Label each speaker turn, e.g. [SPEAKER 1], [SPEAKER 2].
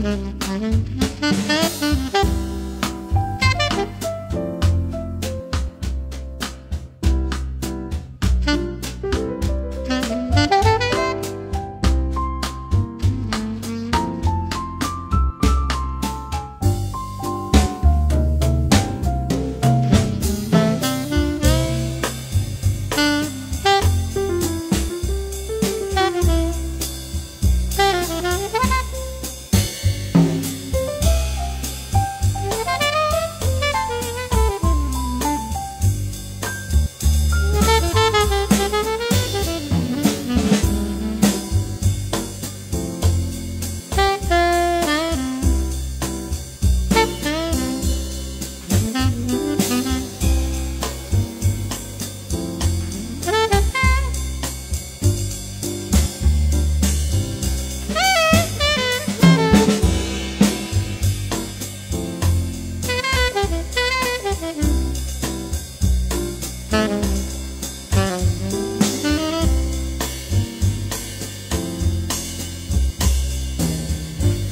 [SPEAKER 1] Mm-hmm.